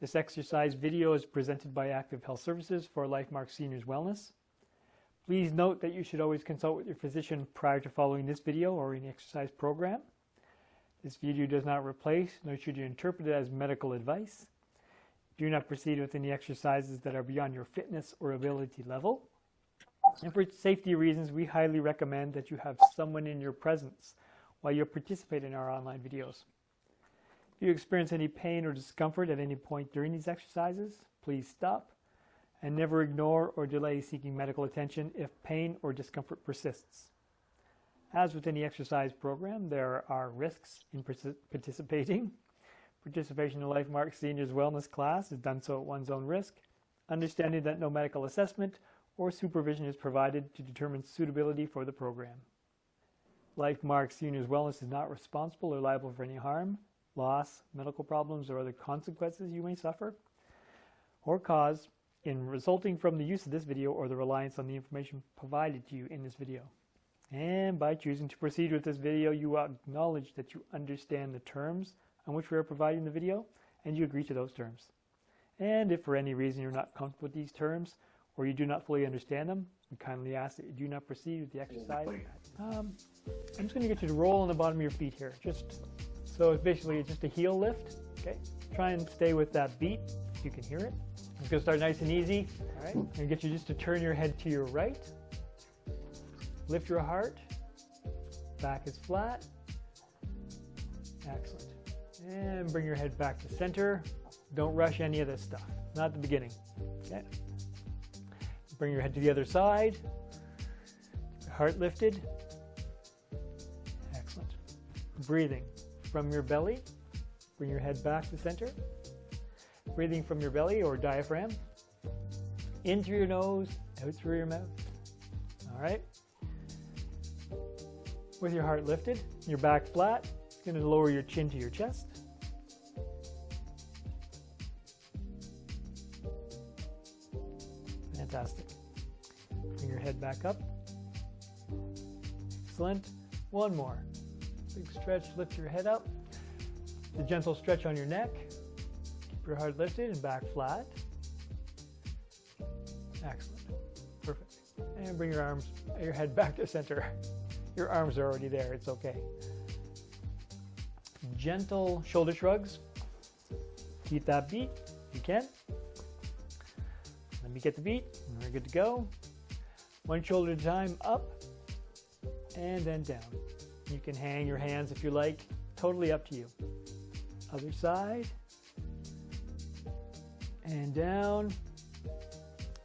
This exercise video is presented by Active Health Services for LifeMark Seniors Wellness. Please note that you should always consult with your physician prior to following this video or any exercise program. This video does not replace, nor should you interpret it as medical advice. Do not proceed with any exercises that are beyond your fitness or ability level. And for safety reasons, we highly recommend that you have someone in your presence while you participate in our online videos. You experience any pain or discomfort at any point during these exercises, please stop and never ignore or delay seeking medical attention if pain or discomfort persists. As with any exercise program, there are risks in participating. Participation in LifeMark Seniors Wellness class is done so at one's own risk, understanding that no medical assessment or supervision is provided to determine suitability for the program. LifeMark Seniors Wellness is not responsible or liable for any harm, loss, medical problems, or other consequences you may suffer or cause in resulting from the use of this video or the reliance on the information provided to you in this video. And by choosing to proceed with this video, you acknowledge that you understand the terms on which we are providing the video and you agree to those terms. And if for any reason you're not comfortable with these terms or you do not fully understand them, we kindly ask that you do not proceed with the exercise. Um, I'm just going to get you to roll on the bottom of your feet here. Just so it's basically just a heel lift. Okay, try and stay with that beat if you can hear it. It's going to start nice and easy. All right, I'm to get you just to turn your head to your right. Lift your heart. Back is flat. Excellent. And bring your head back to center. Don't rush any of this stuff. Not the beginning. Okay. Bring your head to the other side. Heart lifted. Excellent. Breathing from your belly. Bring your head back to center. Breathing from your belly or diaphragm. In through your nose, out through your mouth. All right. With your heart lifted, your back flat, you're going to lower your chin to your chest. Fantastic. Bring your head back up. Excellent. One more. Big stretch, lift your head up. The gentle stretch on your neck. Keep your heart lifted and back flat. Excellent. Perfect. And bring your arms, your head back to center. Your arms are already there. It's okay. Gentle shoulder shrugs. Keep that beat if you can. Let me get the beat. We're good to go. One shoulder at a time, up and then down. You can hang your hands if you like, totally up to you. Other side, and down.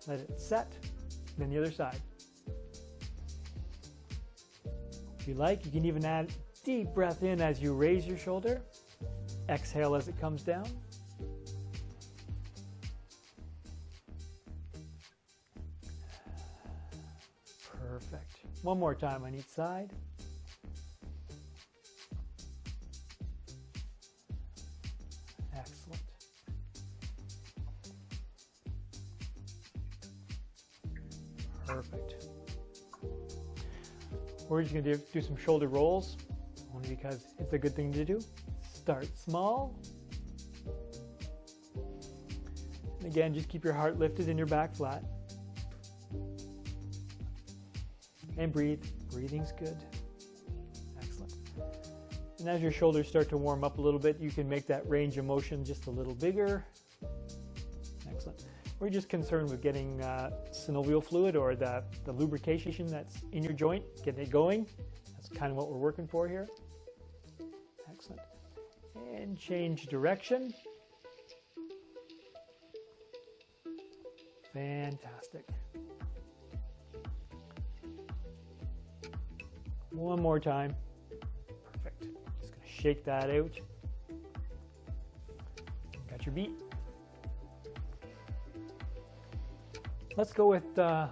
Let it set, then the other side. If you like, you can even add deep breath in as you raise your shoulder. Exhale as it comes down. Perfect. One more time on each side. Perfect. We're just to do, do some shoulder rolls, only because it's a good thing to do. Start small. And again, just keep your heart lifted and your back flat. And breathe. Breathing's good. Excellent. And as your shoulders start to warm up a little bit, you can make that range of motion just a little bigger. Excellent. We're just concerned with getting uh, synovial fluid or the, the lubrication that's in your joint, getting it going. That's kind of what we're working for here. Excellent. And change direction. Fantastic. One more time. Perfect. Just to shake that out. Got your beat. Let's go with uh,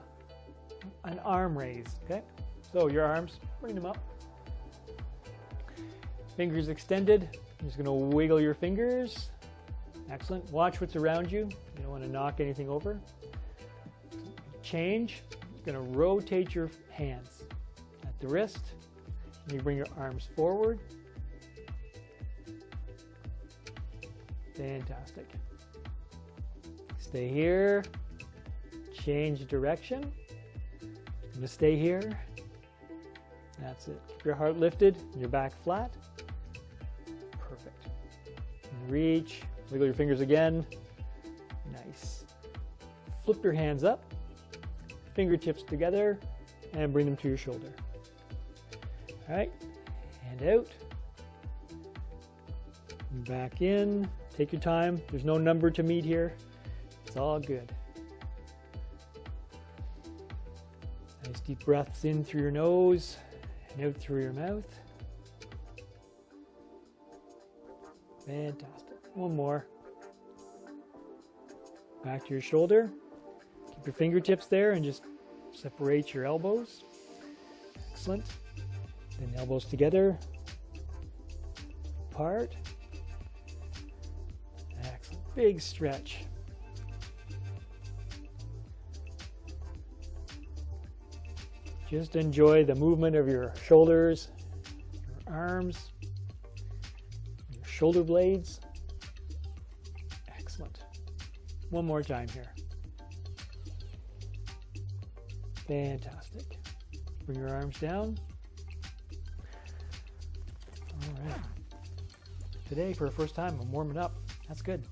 an arm raise, okay? So your arms, bring them up. Fingers extended. Just going to wiggle your fingers. Excellent. Watch what's around you. You don't want to knock anything over. Change. To rotate your hands at the wrist. And you bring your arms forward. Fantastic. Stay here. Change direction. I'm to stay here. That's it. Keep your heart lifted, your back flat. Perfect. Reach. Wiggle your fingers again. Nice. Flip your hands up, fingertips together, and bring them to your shoulder. All right, hand out. Back in. Take your time. There's no number to meet here. It's all good. Deep breaths in through your nose and out through your mouth. Fantastic. One more. Back to your shoulder. Keep your fingertips there and just separate your elbows. Excellent. Then elbows together. Apart. Excellent. Big stretch. Just enjoy the movement of your shoulders, your arms, your shoulder blades. Excellent. One more time here. Fantastic. Bring your arms down. All right. Today, for the first time, I'm warming up. That's good.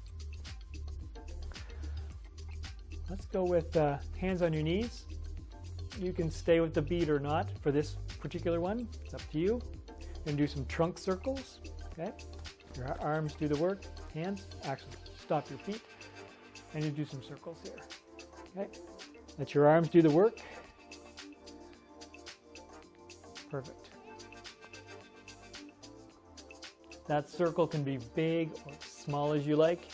Let's go with uh, hands on your knees. You can stay with the beat or not for this particular one. It's up to you. And do some trunk circles. Okay. Your arms do the work. Hands, actually, stop your feet. And you do some circles here. Okay. Let your arms do the work. Perfect. That circle can be big or small as you like.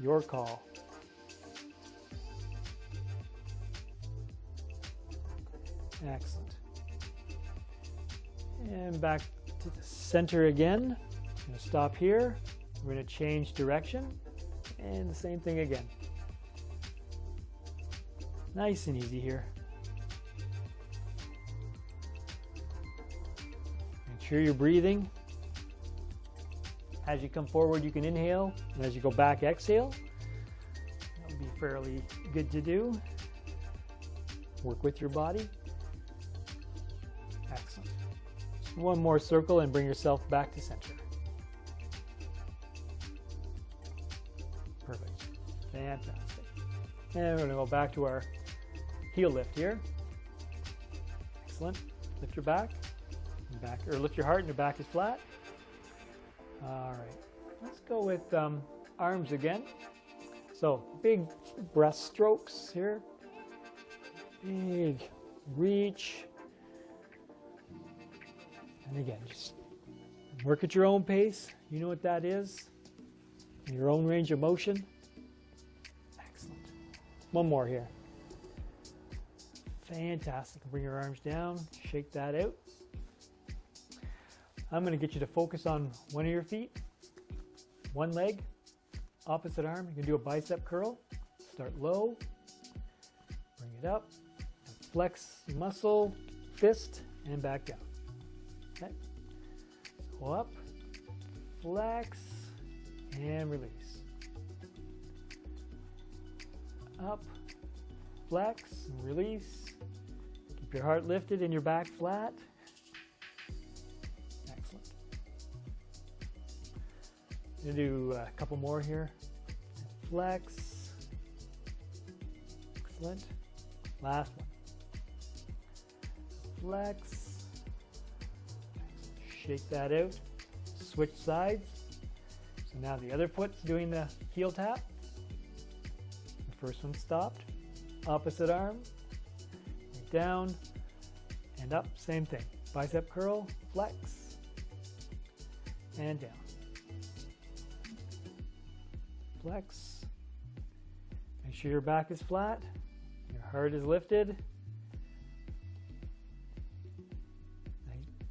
Your call. Excellent. And back to the center again. I'm going to stop here. We're going to change direction. And the same thing again. Nice and easy here. Make sure you're breathing. As you come forward, you can inhale, and as you go back, exhale. That would be fairly good to do. Work with your body. One more circle and bring yourself back to center. Perfect. Fantastic. And we're going to go back to our heel lift here. Excellent. Lift your back, back, or lift your heart, and your back is flat. All right. Let's go with um, arms again. So big breast strokes here. Big reach. And again, just work at your own pace. You know what that is. Your own range of motion. Excellent. One more here. Fantastic. Bring your arms down, shake that out. I'm going to get you to focus on one of your feet, one leg, opposite arm. You can do a bicep curl. Start low, bring it up, flex muscle, fist, and back down. Okay. Go up, flex, and release. Up, flex, and release. Keep your heart lifted and your back flat. Excellent. I'm gonna do a couple more here. Flex. Excellent. Last one. Flex. Shake that out. Switch sides. So now the other foot's doing the heel tap. The first one stopped. Opposite arm. Down and up. Same thing. Bicep curl, flex, and down. Flex. Make sure your back is flat. Your heart is lifted.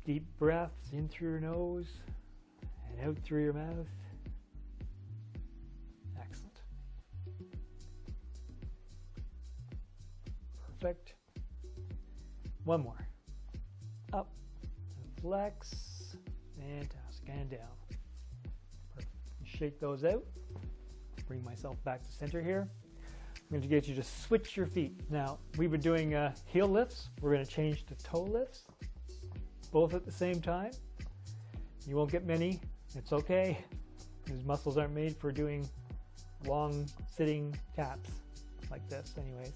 Deep breaths in through your nose and out through your mouth. Excellent. Perfect. One more. Up. Flex. Fantastic. And down. Perfect. Shake those out. Bring myself back to center here. I'm going to get you to switch your feet. Now, we've been doing uh, heel lifts. We're going to change to toe lifts, both at the same time. You won't get many. It's okay. These muscles aren't made for doing long sitting taps like this anyways.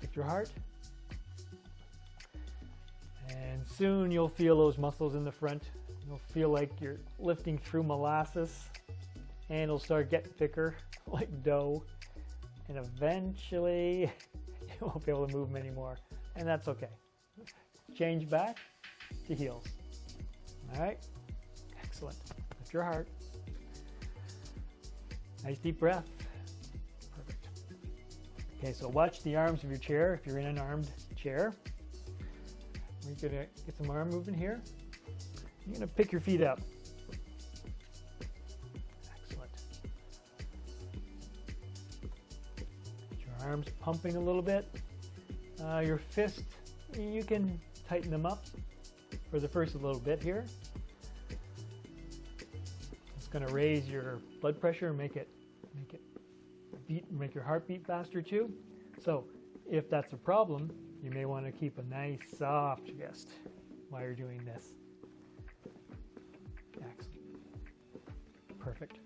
Lift your heart. And soon you'll feel those muscles in the front. You'll feel like you're lifting through molasses and it'll start getting thicker like dough. And eventually you won't be able to move them anymore. And that's okay. Change back to heels. All right, excellent. Lift your heart. Nice deep breath. Perfect. Okay, so watch the arms of your chair if you're in an armed chair. We're gonna get some arm movement here. You're gonna pick your feet up. Excellent. Get your arms pumping a little bit. Uh, your fist, you can tighten them up for the first little bit here. It's going to raise your blood pressure and make it make it beat make your heart beat faster too. So if that's a problem, you may want to keep a nice soft chest while you're doing this. Excellent. Perfect.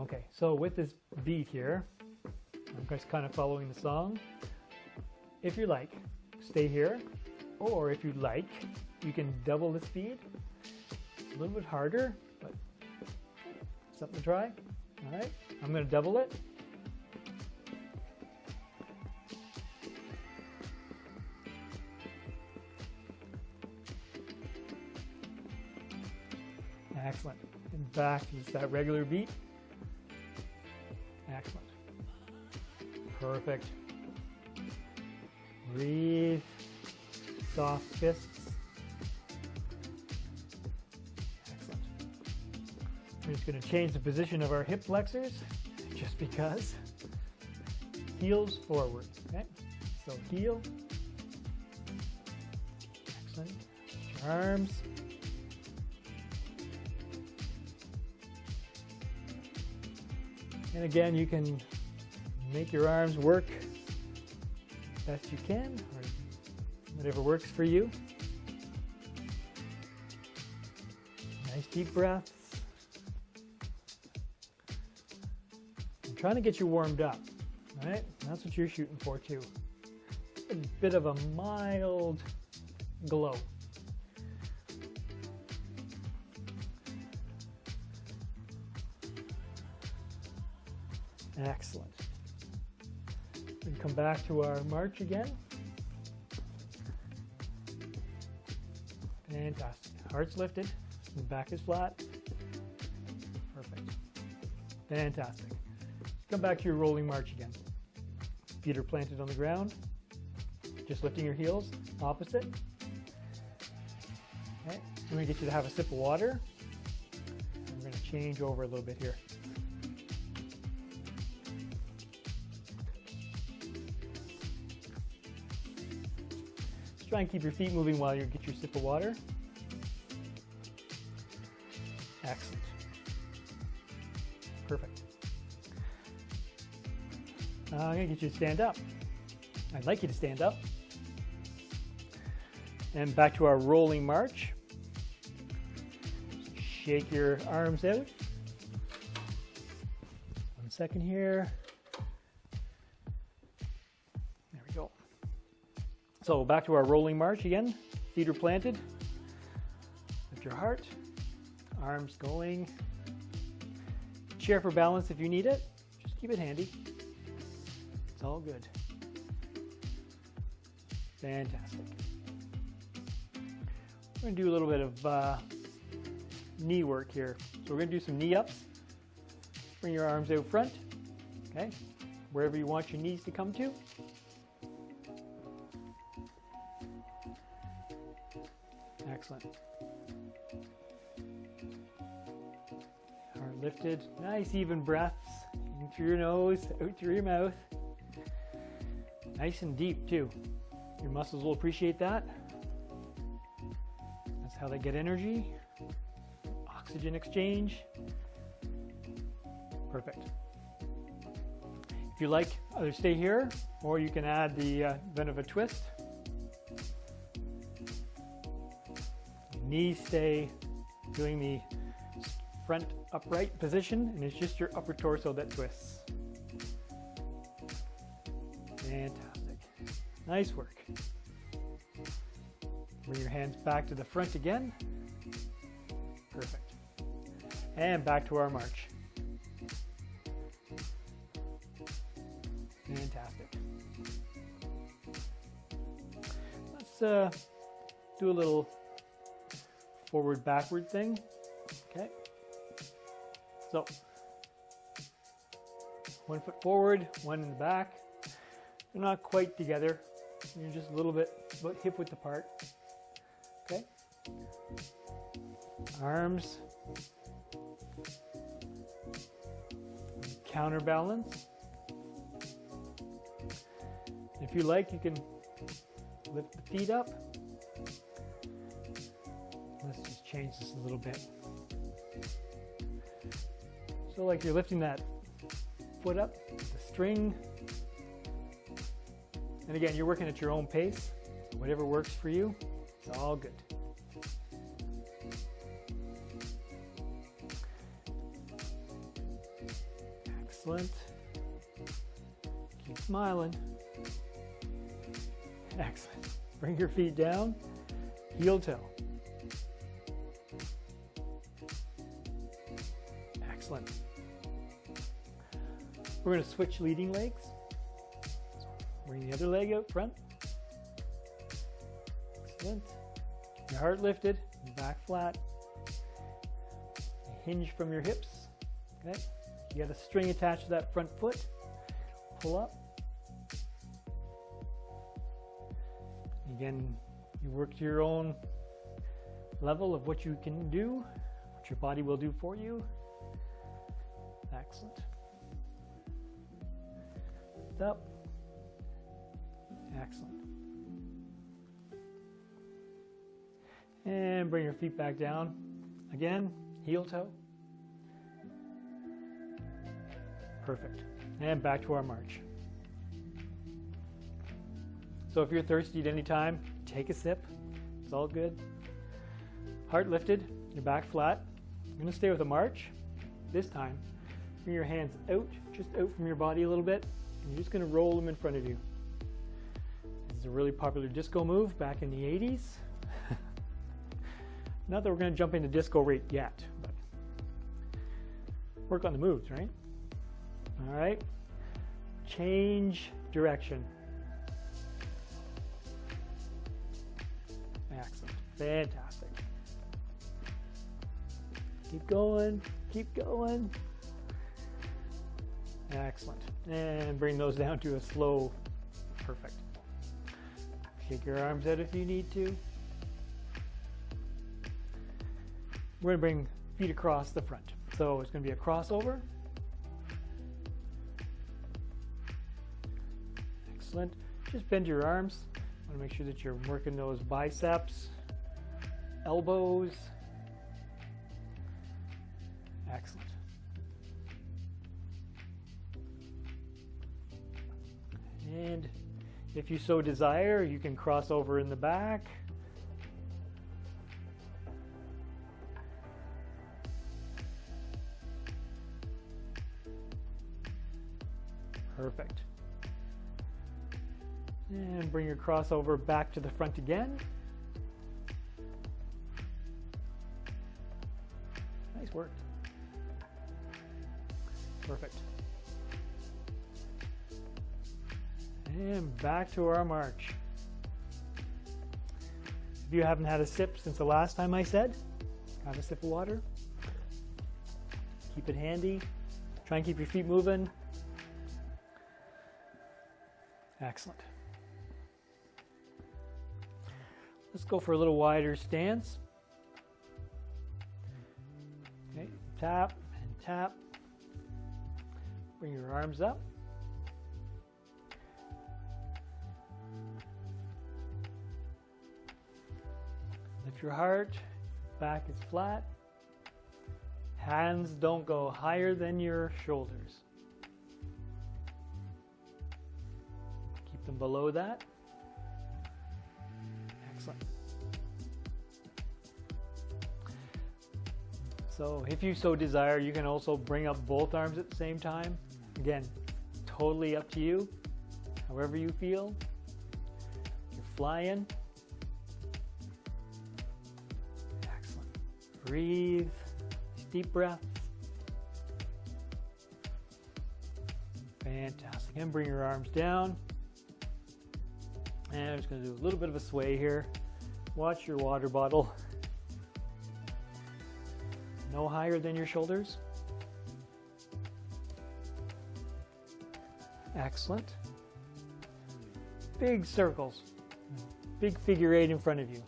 Okay, so with this beat here, I'm just kind of following the song. If you like, stay here, or if you like, you can double the speed. A little bit harder, but something to try. All right, I'm going to double it. Excellent. And back to that regular beat. Excellent. Perfect. Breathe. Soft fists. Excellent. We're just going to change the position of our hip flexors just because. Heels forward. Okay. So heel. Excellent. Your arms. And again, you can make your arms work best you can, whatever works for you. Nice deep breaths. I'm trying to get you warmed up, right? That's what you're shooting for too. A bit of a mild glow. Excellent. We come back to our march again. Fantastic. Heart's lifted. The back is flat. Perfect. Fantastic. Come back to your rolling march again. Feet are planted on the ground. Just lifting your heels. Opposite. Okay. I'm to get you to have a sip of water. I'm going to change over a little bit here. Try and keep your feet moving while you get your sip of water. Excellent. Perfect. I'm to get you to stand up. I'd like you to stand up. And back to our rolling march. Shake your arms out. One second here. There we go. So back to our rolling march again. Feet are planted. Lift your heart. Arms going. Chair for balance if you need it. Just keep it handy. It's all good. Fantastic. We're going to do a little bit of uh, knee work here. So we're going to do some knee ups. Bring your arms out front. Okay. Wherever you want your knees to come to. Excellent. Lifted. Nice even breaths. In through your nose, out through your mouth. Nice and deep too. Your muscles will appreciate that. That's how they get energy. Oxygen exchange. Perfect. If you like, either stay here or you can add the uh, event of a twist. Knees stay doing the front upright position and it's just your upper torso that twists. Fantastic. Nice work. Bring your hands back to the front again. Perfect. And back to our march. Fantastic. Let's uh, do a little forward backward thing. So, one foot forward, one in the back. They're not quite together. You're just a little bit about hip width apart. Okay. Arms. Counterbalance. If you like, you can lift the feet up. Let's just change this a little bit. So like you're lifting that foot up, the string. And again, you're working at your own pace. Whatever works for you, it's all good. Excellent. Keep smiling. Excellent. Bring your feet down, heel toe. We're going to switch leading legs. Bring the other leg out front. Excellent. Your heart lifted, back flat. Hinge from your hips. Okay. You got a string attached to that front foot. Pull up. Again, you work to your own level of what you can do, what your body will do for you. Excellent. Up. Excellent. And bring your feet back down. Again, heel toe. Perfect. And back to our march. So if you're thirsty at any time, take a sip. It's all good. Heart lifted, your back flat. You're to stay with a march. This time, bring your hands out, just out from your body a little bit. You're just going to roll them in front of you. This is a really popular disco move back in the 80s. Not that we're going to jump into disco rate yet, but work on the moves, right? All right. Change direction. Excellent. Fantastic. Keep going. Keep going. Excellent. And bring those down to a slow. Perfect. Shake your arms out if you need to. We're going to bring feet across the front. So it's going to be a crossover. Excellent. Just bend your arms. Want to make sure that you're working those biceps, elbows. Excellent. And if you so desire, you can cross over in the back. Perfect. And bring your crossover back to the front again. Nice work. Perfect. And back to our march. If you haven't had a sip since the last time I said, have a sip of water. Keep it handy. Try and keep your feet moving. Excellent. Let's go for a little wider stance. Okay, tap and tap. Bring your arms up. Your heart, back is flat. Hands don't go higher than your shoulders. Keep them below that. Excellent. So if you so desire, you can also bring up both arms at the same time. Again, totally up to you, however you feel. You're flying. Breathe. Deep breath. Fantastic. And bring your arms down. And I'm just going to do a little bit of a sway here. Watch your water bottle. No higher than your shoulders. Excellent. Big circles. Big figure eight in front of you.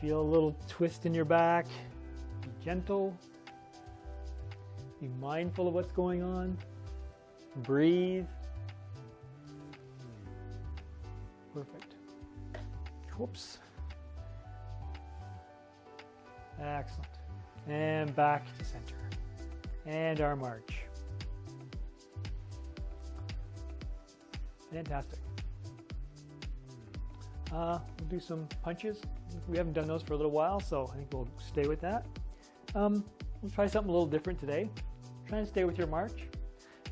Feel a little twist in your back. Be gentle. Be mindful of what's going on. Breathe. Perfect. Whoops. Excellent. And back to center. And our march. Fantastic. Uh, we'll do some punches. We haven't done those for a little while, so I think we'll stay with that. Um, we'll try something a little different today. Try and stay with your march,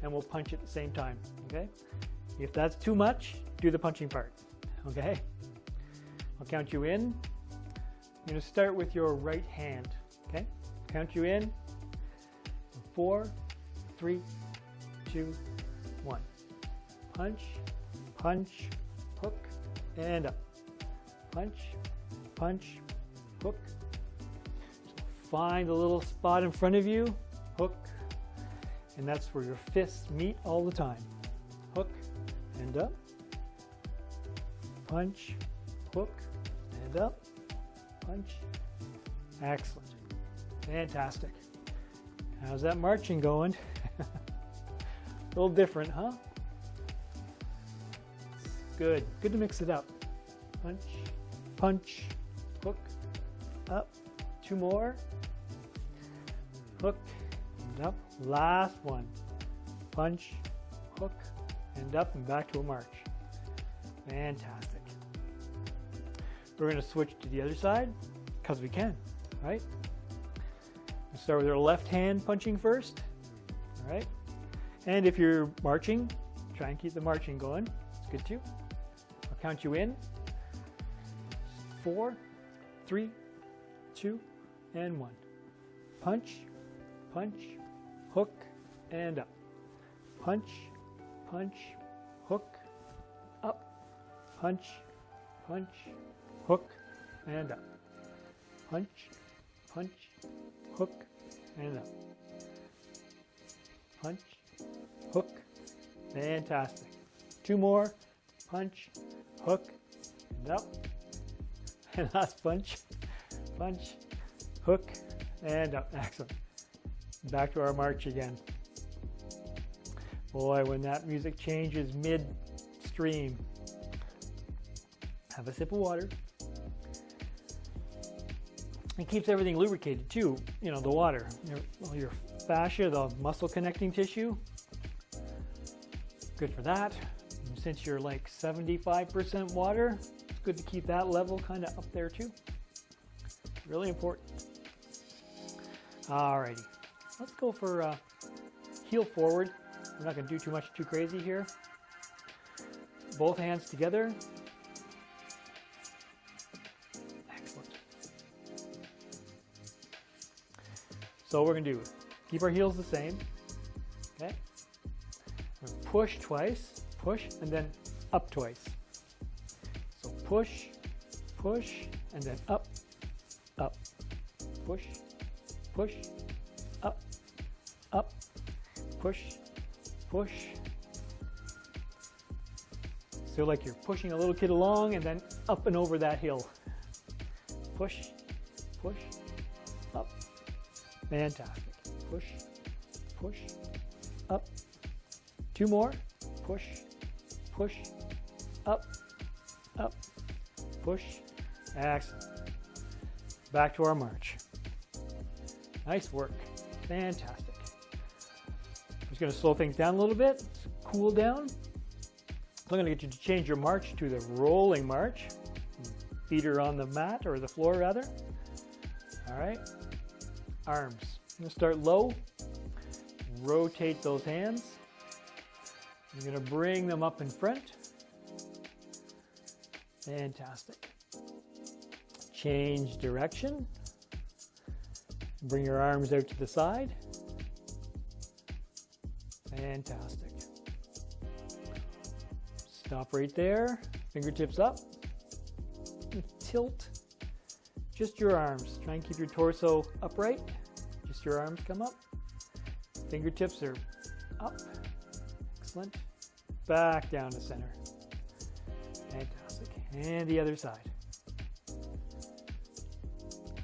and we'll punch at the same time, okay? If that's too much, do the punching part, okay? I'll count you in. You're to start with your right hand, okay? Count you in. Four, three, two, one. Punch, punch, hook, and up. Punch, punch, hook. Find the little spot in front of you, hook, and that's where your fists meet all the time. Hook and up, punch, hook, and up, punch. Excellent. Fantastic. How's that marching going? A little different, huh? Good. Good to mix it up. Punch, punch, up. Two more. Hook and up. Last one. Punch, hook, and up and back to a march. Fantastic. We're going to switch to the other side because we can, right? We'll start with our left hand punching first, all right? And if you're marching, try and keep the marching going. It's good too. I'll count you in. Four, three, two, and one. Punch, punch, hook, and up. Punch, punch, hook, up. Punch, punch, hook, and up. Punch, punch, hook, and up. Punch, hook, fantastic. Two more, punch, hook, and up. And last punch, punch, hook, and up. Excellent. Back to our march again. Boy, when that music changes mid-stream, have a sip of water. It keeps everything lubricated too, you know, the water. Your, your fascia, the muscle connecting tissue, good for that. And since you're like 75% water, it's good to keep that level kind of up there too. Really important. Alrighty, let's go for uh, heel forward. We're not going to do too much too crazy here. Both hands together. Excellent. So we're going to do keep our heels the same. Okay. Push twice, push, and then up twice. So push, push, and then up, push, push, up, up, push, push. So like you're pushing a little kid along and then up and over that hill. Push, push, up. Fantastic. Push, push, up. Two more. Push, push, up, up, push. Excellent. Back to our march. Nice work. Fantastic. I'm just going to slow things down a little bit. cool down. I'm going to get you to change your march to the rolling march. Feet are on the mat or the floor rather. All right. Arms. I'm going to start low. Rotate those hands. I'm going to bring them up in front. Fantastic. Change direction. Bring your arms out to the side. Fantastic. Stop right there. Fingertips up. Tilt just your arms. Try and keep your torso upright. Just your arms come up. Fingertips are up. Excellent. Back down to center. Fantastic. And the other side.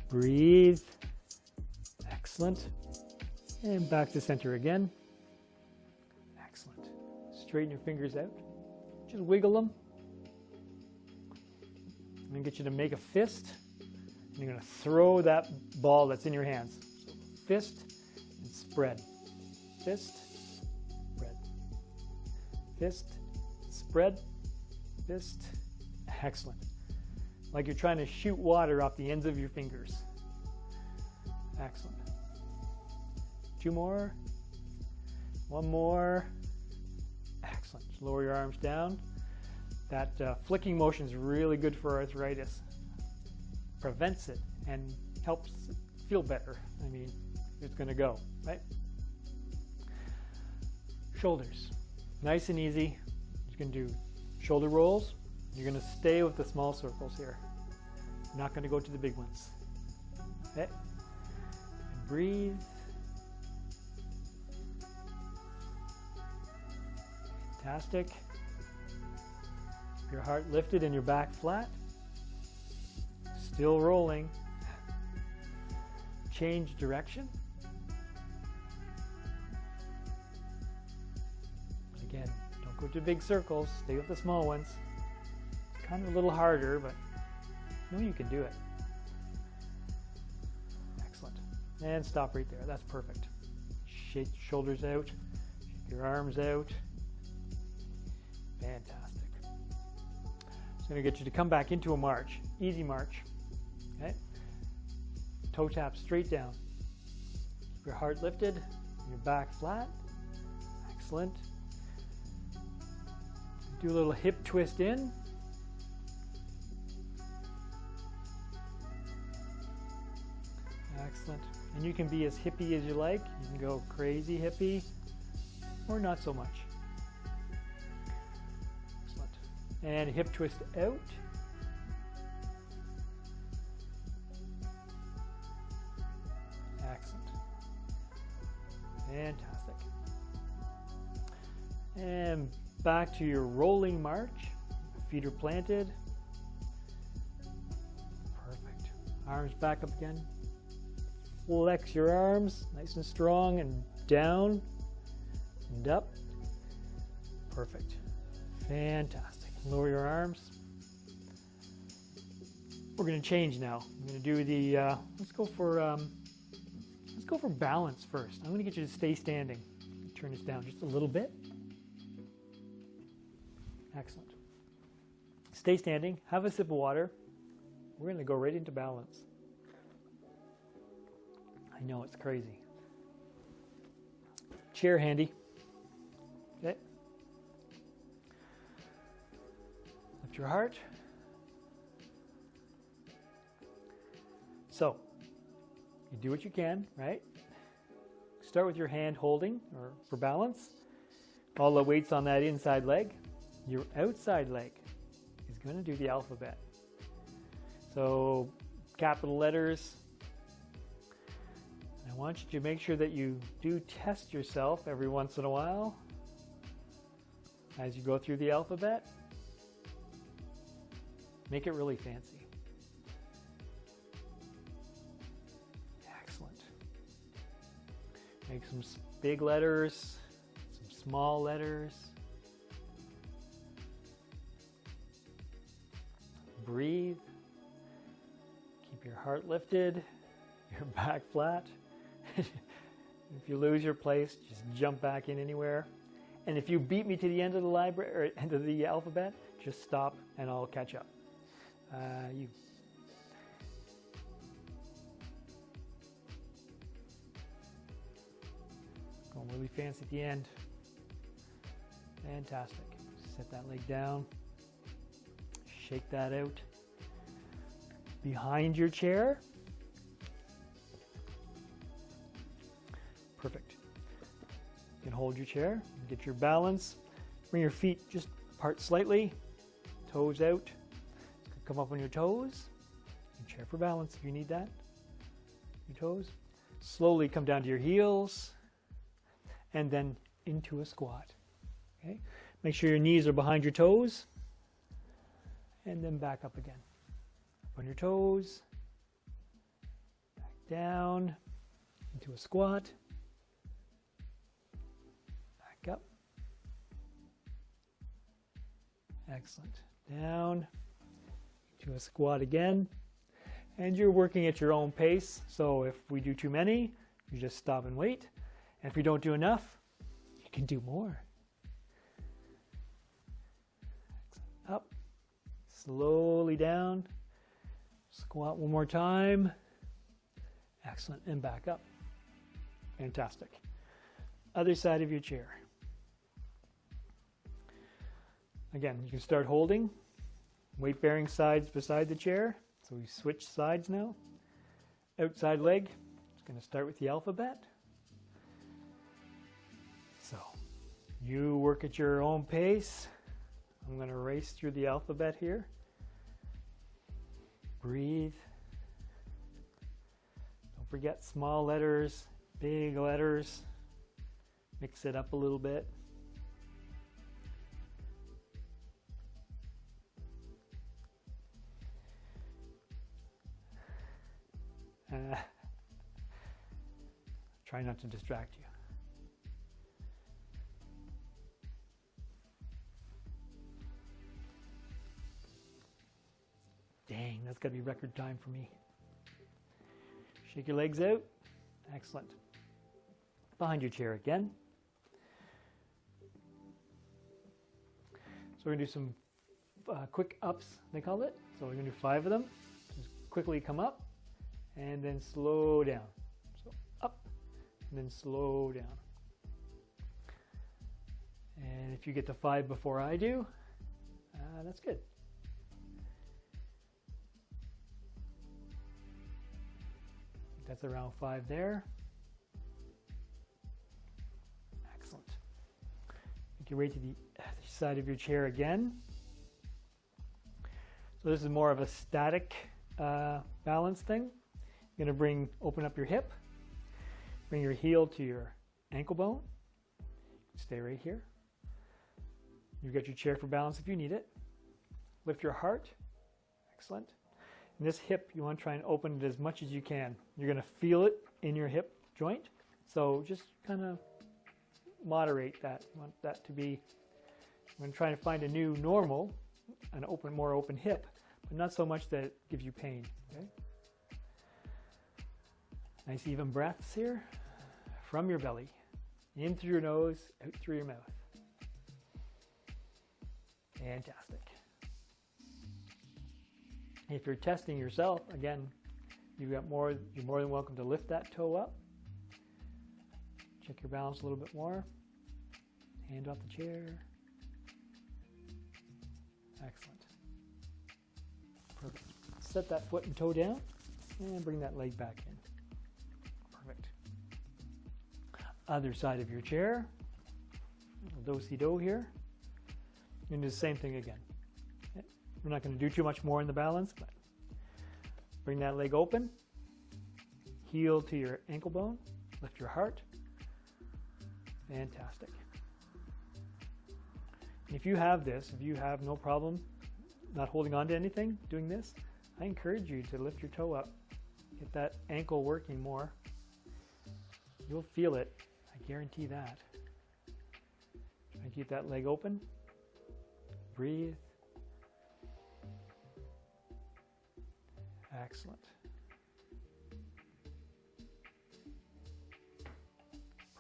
Breathe. Excellent. And back to center again. Excellent. Straighten your fingers out. Just wiggle them. I'm going to get you to make a fist. And you're going to throw that ball that's in your hands. So fist and spread. Fist, spread. Fist, spread, fist. Excellent. Like you're trying to shoot water off the ends of your fingers. Excellent. Two more. One more. Excellent. Just lower your arms down. That uh, flicking motion is really good for arthritis. Prevents it and helps feel better. I mean, it's going to go, right? Shoulders. Nice and easy. You can do shoulder rolls. You're going to stay with the small circles here. You're not going to go to the big ones. Okay? And breathe. Fantastic. Your heart lifted and your back flat. Still rolling. Change direction. Again, don't go to big circles. Stay with the small ones. It's kind of a little harder, but you know you can do it. Excellent. And stop right there. That's perfect. Shake your shoulders out. Shake your arms out. It's going to get you to come back into a march. Easy march. Okay? Toe tap straight down. Keep your heart lifted, your back flat. Excellent. Do a little hip twist in. Excellent. And you can be as hippie as you like. You can go crazy hippie or not so much. And hip twist out. Excellent. Fantastic. And back to your rolling march. Feet are planted. Perfect. Arms back up again. Flex your arms nice and strong and down and up. Perfect. Fantastic. Lower your arms. We're going to change now. I'm going to do the, uh, let's go for, um, let's go for balance first. I'm going to get you to stay standing. Turn this down just a little bit. Excellent. Stay standing, have a sip of water. We're going to go right into balance. I know it's crazy. Chair handy. Your heart. So, you do what you can, right? Start with your hand holding or for balance. All the weight's on that inside leg. Your outside leg is going to do the alphabet. So, capital letters. I want you to make sure that you do test yourself every once in a while as you go through the alphabet. Make it really fancy. Excellent. Make some big letters, some small letters. Breathe. Keep your heart lifted, your back flat. if you lose your place, just jump back in anywhere. And if you beat me to the end of the library or end of the alphabet, just stop and I'll catch up. Uh, you. Going really fancy at the end. Fantastic. Set that leg down. Shake that out. Behind your chair. Perfect. You can hold your chair, get your balance. Bring your feet just apart slightly, toes out. Come up on your toes. Your chair for balance if you need that. Your toes. Slowly come down to your heels and then into a squat. Okay? Make sure your knees are behind your toes and then back up again. On your toes, back down into a squat, back up. Excellent. Down to a squat again. And you're working at your own pace. So if we do too many, you just stop and wait. And if you don't do enough, you can do more. Up, slowly down. Squat one more time. Excellent. And back up. Fantastic. Other side of your chair. Again, you can start holding. Weight bearing sides beside the chair. So we switch sides now. Outside leg. It's going to start with the alphabet. So you work at your own pace. I'm going to race through the alphabet here. Breathe. Don't forget small letters, big letters. Mix it up a little bit. Try not to distract you. Dang, that's got to be record time for me. Shake your legs out. Excellent. Behind your chair again. So we're going to do some uh, quick ups, they call it. So we're going to do five of them. Just quickly come up and then slow down. And then slow down. And if you get to five before I do, uh, that's good. That's around five there. Excellent. Make your way to the side of your chair again. So this is more of a static uh, balance thing. You're going to bring, open up your hip, bring your heel to your ankle bone. Stay right here. You've got your chair for balance if you need it. Lift your heart. Excellent. And this hip, you want to try and open it as much as you can. You're going to feel it in your hip joint. So just kind of moderate that. You want that to be, when trying to find a new normal, an open, more open hip, but not so much that it gives you pain. Okay. Nice even breaths here from your belly, in through your nose, out through your mouth. Fantastic. If you're testing yourself, again, you've got more, you're more than welcome to lift that toe up. Check your balance a little bit more. Hand off the chair. Excellent. Perfect. Set that foot and toe down and bring that leg back in. Other side of your chair. Do-si-do here. And do the same thing again. We're not going to do too much more in the balance, but bring that leg open. Heel to your ankle bone. Lift your heart. Fantastic. If you have this, if you have no problem not holding on to anything, doing this, I encourage you to lift your toe up. Get that ankle working more. You'll feel it. Guarantee that. Try and keep that leg open. Breathe. Excellent.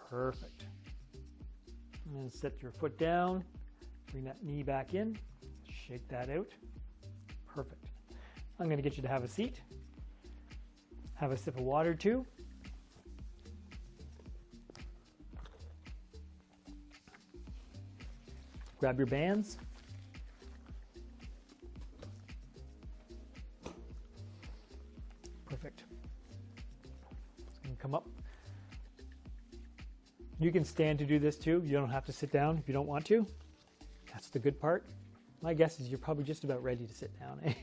Perfect. And then set your foot down, bring that knee back in, shake that out. Perfect. I'm going to get you to have a seat. Have a sip of water too. Grab your bands. Perfect. It's to come up. You can stand to do this too. You don't have to sit down if you don't want to. That's the good part. My guess is you're probably just about ready to sit down. Eh?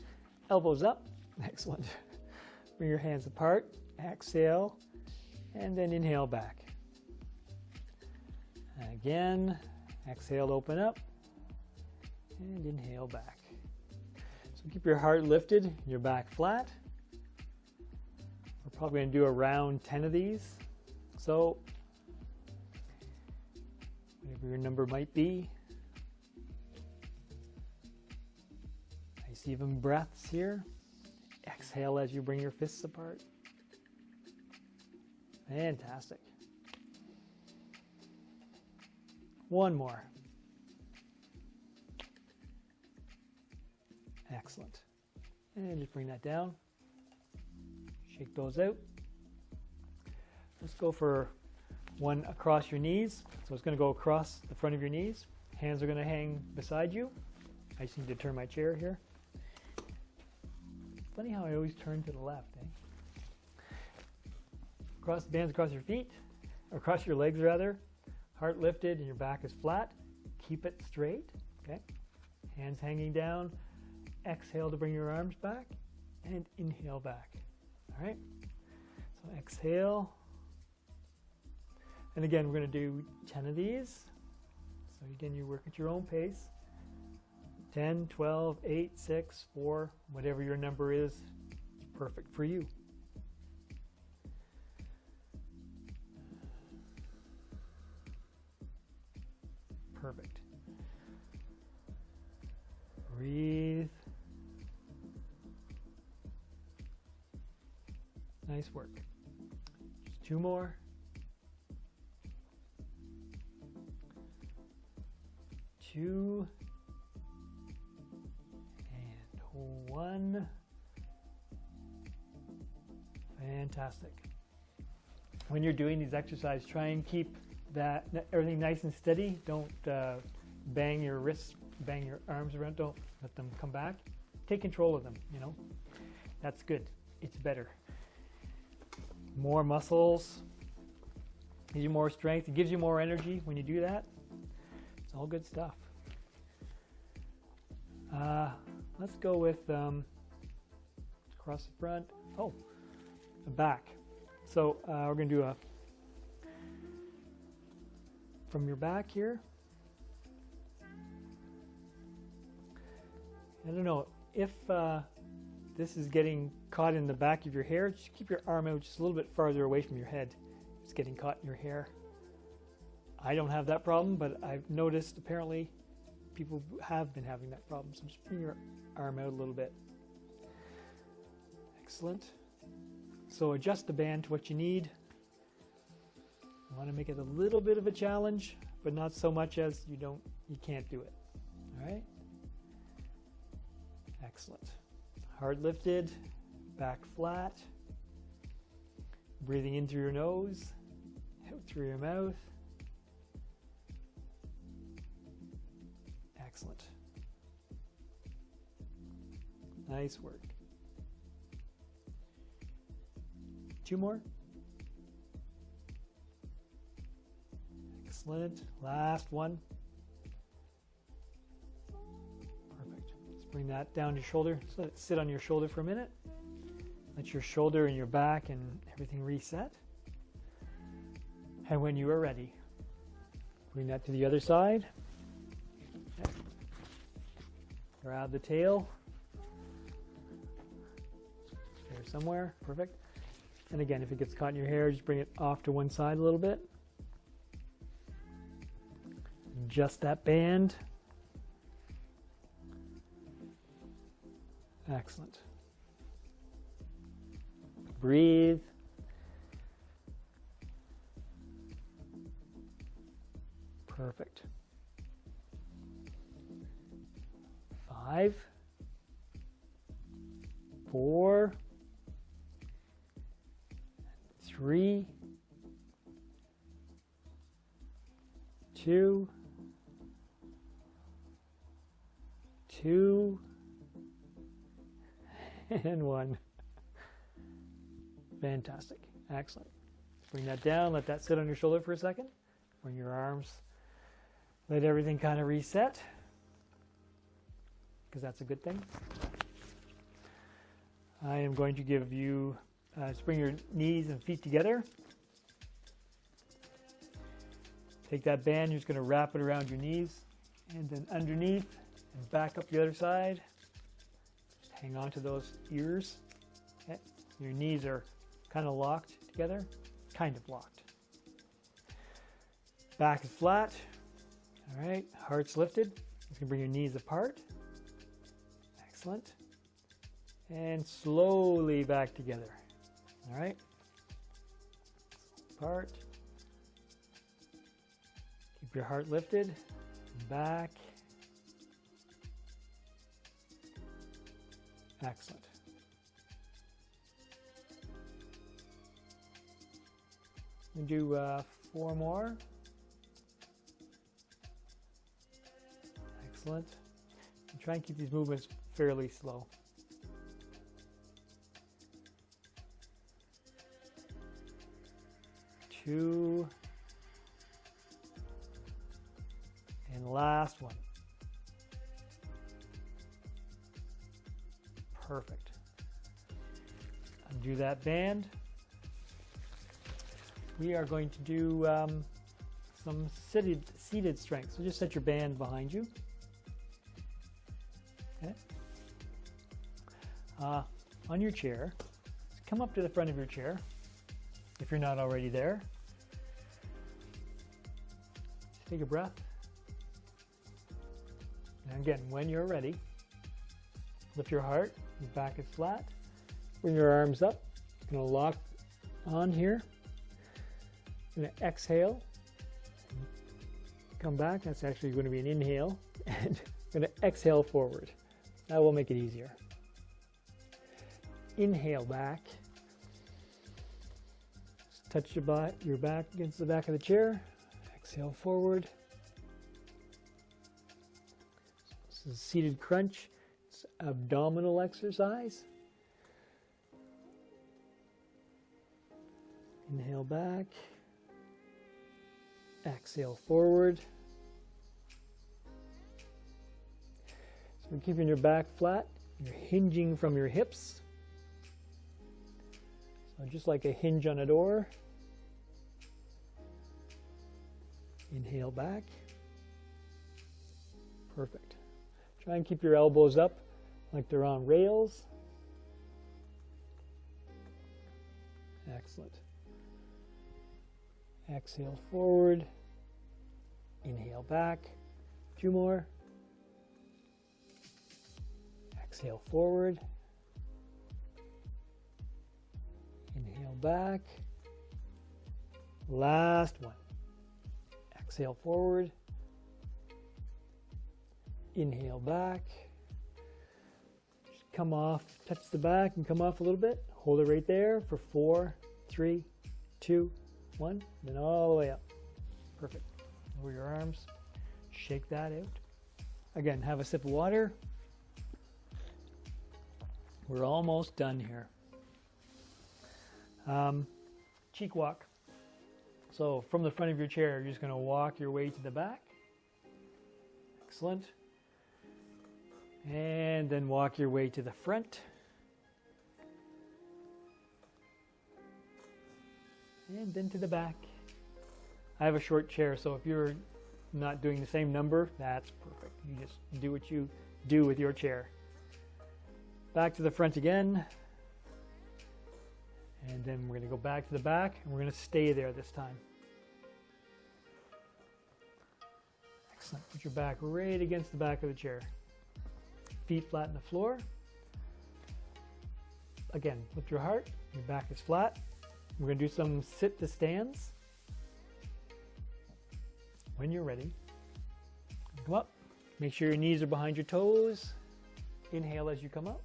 Elbows up. Excellent. Bring your hands apart. Exhale. And then inhale back. Again, exhale, open up. And inhale back. So keep your heart lifted, your back flat. We're probably going to do around 10 of these. So, whatever your number might be. Nice even breaths here. Exhale as you bring your fists apart. Fantastic. One more. Excellent. And just bring that down. Shake those out. Let's go for one across your knees. So it's going to go across the front of your knees. Hands are going to hang beside you. I just need to turn my chair here. Funny how I always turn to the left, eh? Cross the bands across your feet, across your legs rather. Heart lifted and your back is flat. Keep it straight, okay? Hands hanging down. Exhale to bring your arms back and inhale back. All right? So exhale. And again, we're going to do 10 of these. So again, you work at your own pace. 10, 12, 8, 6, 4, whatever your number is, perfect for you. Perfect. Breathe. Nice work. Just two more. Two. And one. Fantastic. When you're doing these exercises, try and keep that everything nice and steady. Don't uh, bang your wrists, bang your arms around. Don't let them come back. Take control of them. You know, that's good. It's better. More muscles gives you more strength. It gives you more energy when you do that. It's all good stuff. Uh, let's go with um, across the front. Oh, the back. So uh, we're going to do a from your back here. I don't know if uh, this is getting caught in the back of your hair. Just keep your arm out just a little bit farther away from your head. It's getting caught in your hair. I don't have that problem, but I've noticed apparently people have been having that problem. So just bring your arm out a little bit. Excellent. So adjust the band to what you need. You want to make it a little bit of a challenge, but not so much as you don't you can't do it. All right? Excellent. Heart lifted, back flat. Breathing in through your nose, out through your mouth. Excellent. Nice work. Two more. Excellent. Last one. Perfect. Let's bring that down your shoulder. Let it sit on your shoulder for a minute. Let your shoulder and your back and everything reset. And when you are ready, bring that to the other side. Grab the tail. There somewhere. Perfect. And again, if it gets caught in your hair, just bring it off to one side a little bit. Adjust that band. Excellent. Breathe. Perfect. Five, four, three, two, two, and one. Fantastic. Excellent. Bring that down, let that sit on your shoulder for a second. Bring your arms, let everything kind of reset, because that's a good thing. I am going to give you, uh, just bring your knees and feet together. Take that band, you're just going to wrap it around your knees and then underneath and back up the other side. Just hang on to those ears. Okay. Your knees are kind of locked together, kind of locked. Back is flat. All right, heart's lifted. You can bring your knees apart. Excellent. And slowly back together. All right. Apart. Keep your heart lifted. Back. Excellent. We do uh, four more. Excellent. And try and keep these movements fairly slow. Two. And last one. Perfect. Undo that band we are going to do um, some seated, seated strength. So just set your band behind you. Okay. Uh, on your chair, come up to the front of your chair if you're not already there. Take a breath. And again, when you're ready, lift your heart, your back is flat, bring your arms up. You're going to lock on here. Going to exhale, come back. That's actually going to be an inhale, and to exhale forward. That will make it easier. Inhale back. touch your, butt, your back against the back of the chair. Exhale forward. This is a seated crunch. Abdominal exercise. Inhale back. Exhale forward. So we're keeping your back flat. You're hinging from your hips. So just like a hinge on a door. Inhale back. Perfect. Try and keep your elbows up like they're on rails. Excellent. Exhale forward. Inhale back. Two more. Exhale forward. Inhale back. Last one. Exhale forward. Inhale back. Come off, touch the back and come off a little bit. Hold it right there for four, three, two, one, then all the way up. Perfect. Lower your arms. Shake that out. Again, have a sip of water. We're almost done here. Um, cheek walk. So from the front of your chair, you're just going to walk your way to the back. Excellent. And then walk your way to the front. and then to the back. I have a short chair, so if you're not doing the same number, that's perfect. You just do what you do with your chair. Back to the front again. And then we're going to go back to the back, and we're going to stay there this time. Excellent. Put your back right against the back of the chair. Feet flat on the floor. Again, lift your heart. Your back is flat. We're to do some sit to stands. when you're ready, come up. Make sure your knees are behind your toes. Inhale as you come up,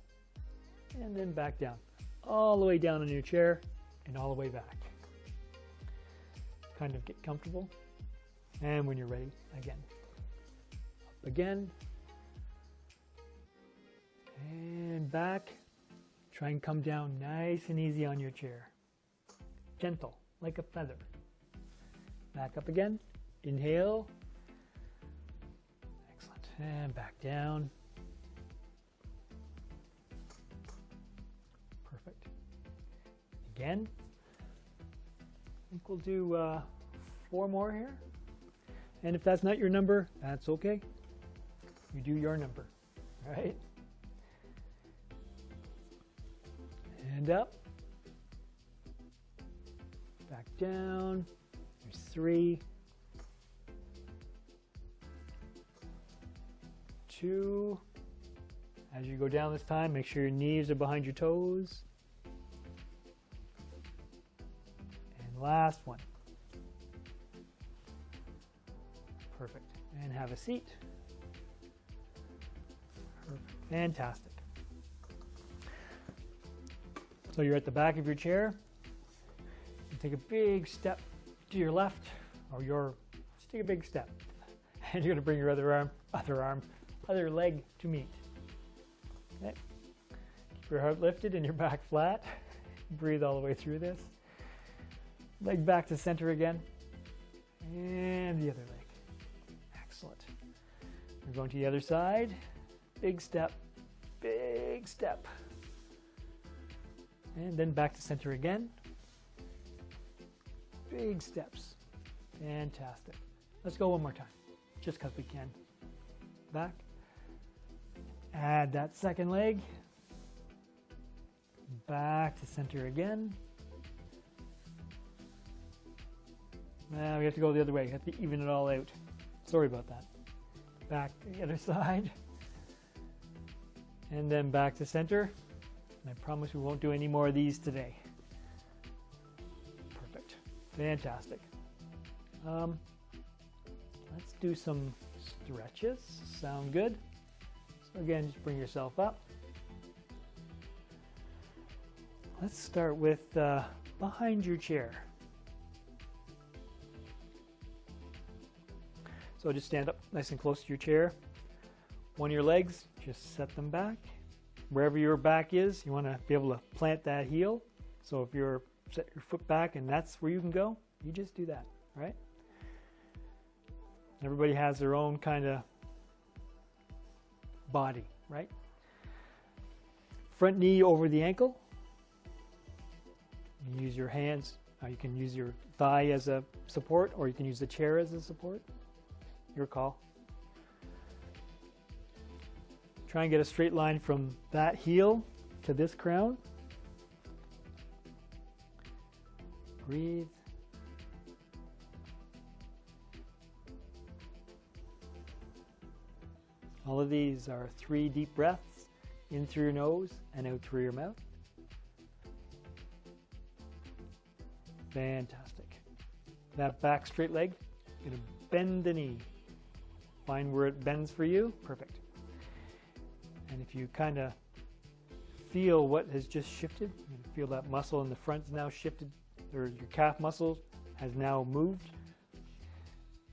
and then back down. All the way down in your chair, and all the way back. Kind of get comfortable. And when you're ready, again. Up again. And back. Try and come down nice and easy on your chair. Gentle, like a feather. Back up again. Inhale. Excellent. And back down. Perfect. Again. I think we'll do uh, four more here. And if that's not your number, that's okay. You do your number, all right? And up. Back down. There's three. Two. As you go down this time, make sure your knees are behind your toes. And last one. Perfect. And have a seat. Perfect. Fantastic. So you're at the back of your chair. You take a big step to your left, or your just take a big step, and you're going to bring your other arm, other arm, other leg to meet. Okay. Keep your heart lifted and your back flat. Breathe all the way through this. Leg back to center again, and the other leg. Excellent. We're going to the other side. Big step, big step. And then back to center again. Big steps. Fantastic. Let's go one more time, just because we can. Back. Add that second leg. Back to center again. Now we have to go the other way. We have to even it all out. Sorry about that. Back to the other side. And then back to center. And I promise we won't do any more of these today. Perfect. Fantastic. Um, let's do some stretches. Sound good? So again, just bring yourself up. Let's start with uh, behind your chair. So just stand up nice and close to your chair. One of your legs, just set them back wherever your back is, you want to be able to plant that heel. So if you're set your foot back and that's where you can go, you just do that, right? Everybody has their own kind of body, right? Front knee over the ankle. You use your hands. Uh, you can use your thigh as a support, or you can use the chair as a support. Your call. Try and get a straight line from that heel to this crown. Breathe. All of these are three deep breaths in through your nose and out through your mouth. Fantastic. That back straight leg, gonna bend the knee. Find where it bends for you. Perfect. And if you kind of feel what has just shifted, feel that muscle in the front is now shifted, or your calf muscle has now moved.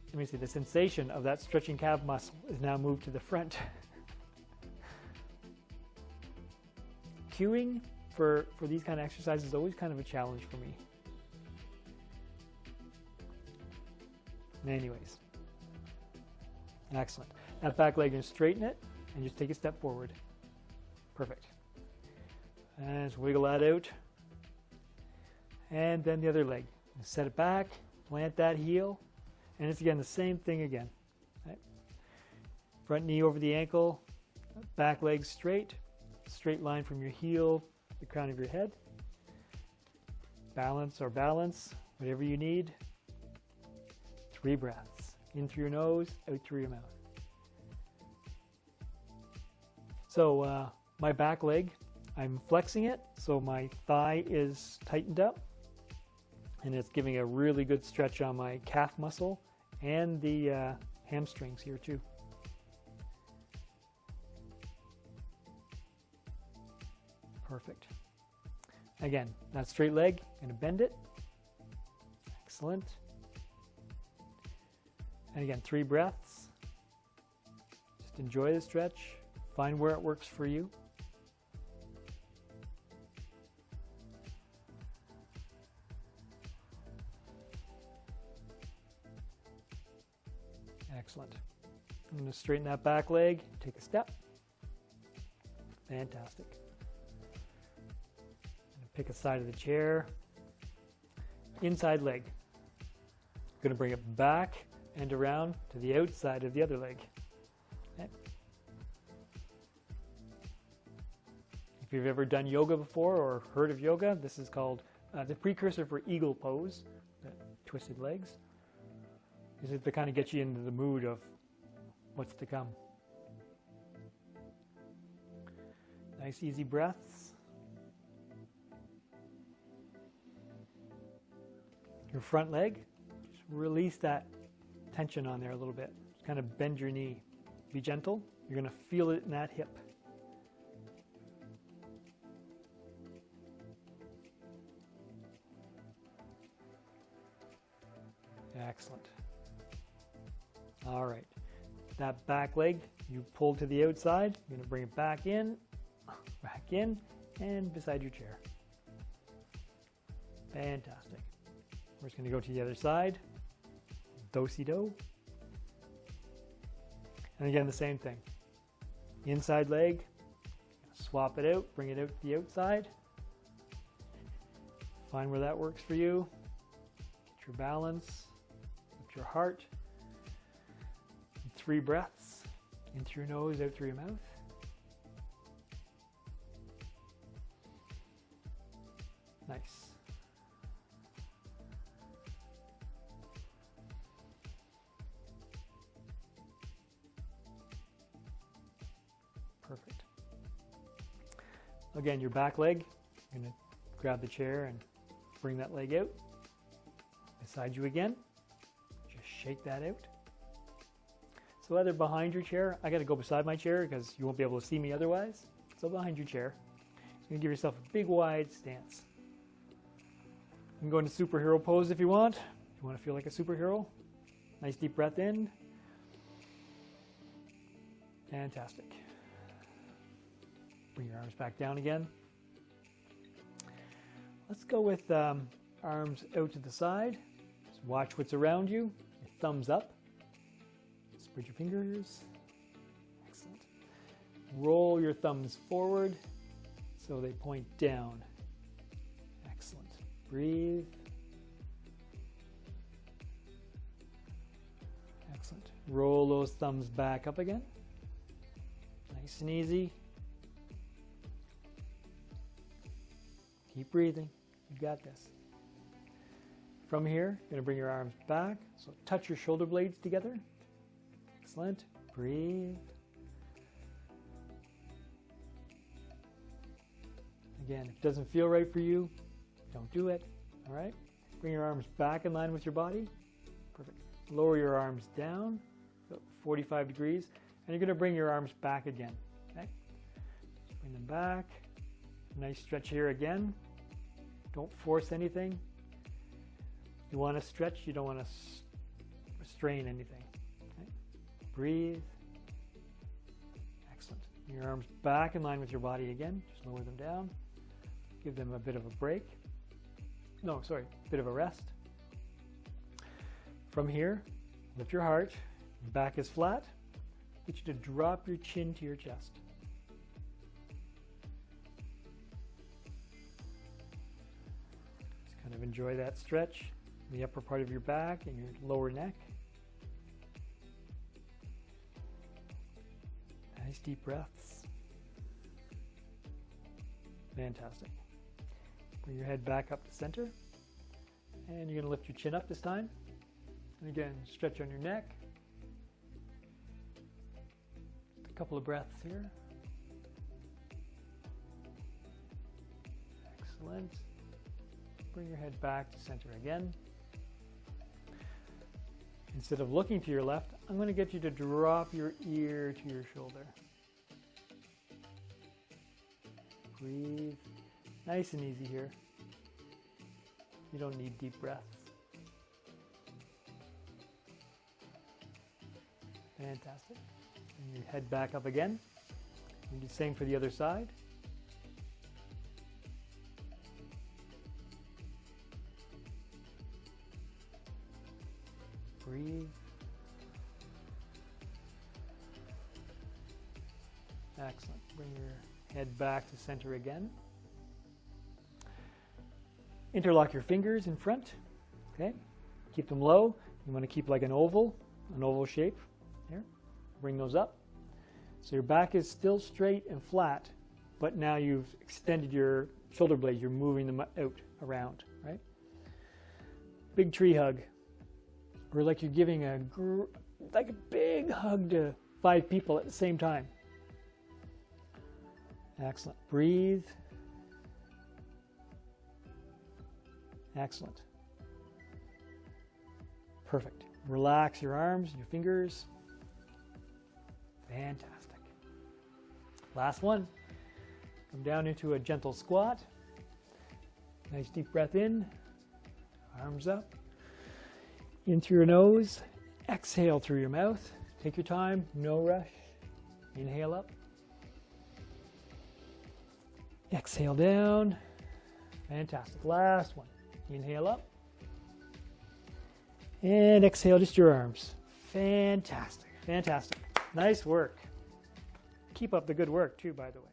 Let me see, the sensation of that stretching calf muscle is now moved to the front. Cueing for, for these kind of exercises is always kind of a challenge for me. Anyways, excellent. That back leg and straighten it and just take a step forward. Perfect. And just wiggle that out. And then the other leg. Set it back, plant that heel, and it's again the same thing again. Right? Front knee over the ankle, back leg straight, straight line from your heel the crown of your head. Balance or balance, whatever you need. Three breaths. In through your nose, out through your mouth. So uh, my back leg, I'm flexing it, so my thigh is tightened up, and it's giving a really good stretch on my calf muscle and the uh, hamstrings here too. Perfect. Again, that straight leg, to bend it. Excellent. And again, three breaths. Just enjoy the stretch. Find where it works for you. Excellent. I'm going to straighten that back leg, take a step. Fantastic. Pick a side of the chair. Inside leg. Going to bring it back and around to the outside of the other leg. You've ever done yoga before or heard of yoga, this is called uh, the precursor for eagle pose, the twisted legs. Is to kind of get you into the mood of what's to come. Nice easy breaths. Your front leg, just release that tension on there a little bit. Just kind of bend your knee. Be gentle. You're going to feel it in that hip. Excellent. All right. That back leg, you pull to the outside. You're to bring it back in, back in, and beside your chair. Fantastic. We're just going to go to the other side. Do-si-do. And again, the same thing. Inside leg, swap it out, bring it out to the outside. Find where that works for you. Get your balance, your heart. Three breaths in through your nose, out through your mouth. Nice. Perfect. Again, your back leg, you're going to grab the chair and bring that leg out. Beside you again. Shake that out. So either behind your chair, I got to go beside my chair because you won't be able to see me otherwise. So behind your chair, going to give yourself a big wide stance. You can go into superhero pose if you want. If you want to feel like a superhero. Nice deep breath in. Fantastic. Bring your arms back down again. Let's go with um, arms out to the side. Just watch what's around you. Thumbs up. Spread your fingers. Excellent. Roll your thumbs forward so they point down. Excellent. Breathe. Excellent. Roll those thumbs back up again. Nice and easy. Keep breathing. You got this. From here, you're going to bring your arms back. So touch your shoulder blades together. Excellent. Breathe. Again, if it doesn't feel right for you, don't do it. All right? Bring your arms back in line with your body. Perfect. Lower your arms down, 45 degrees, and you're going to bring your arms back again. Okay? Bring them back. Nice stretch here again. Don't force anything. You want to stretch, you don't want to strain anything. Okay? Breathe. Excellent. Your arms back in line with your body again. Just lower them down. Give them a bit of a break. No, sorry, a bit of a rest. From here, lift your heart. Back is flat. Get you to drop your chin to your chest. Just kind of enjoy that stretch the upper part of your back and your lower neck. Nice deep breaths. Fantastic. Bring your head back up to center. And you're going to lift your chin up this time. And again, stretch on your neck. A couple of breaths here. Excellent. Bring your head back to center again. Instead of looking to your left, I'm going to get you to drop your ear to your shoulder. Breathe. Nice and easy here. You don't need deep breaths. Fantastic. And your head back up again. And do the same for the other side. Back to center again. Interlock your fingers in front. Okay. Keep them low. You want to keep like an oval, an oval shape. Here. Bring those up. So your back is still straight and flat, but now you've extended your shoulder blades. You're moving them out around, right? Big tree hug or like you're giving a like a big hug to five people at the same time. Excellent. Breathe. Excellent. Perfect. Relax your arms, your fingers. Fantastic. Last one. Come down into a gentle squat. Nice deep breath in. Arms up in through your nose, exhale through your mouth. Take your time, no rush. Inhale up. Exhale down. Fantastic. Last one. Inhale up. And exhale just your arms. Fantastic. Fantastic. Nice work. Keep up the good work, too, by the way.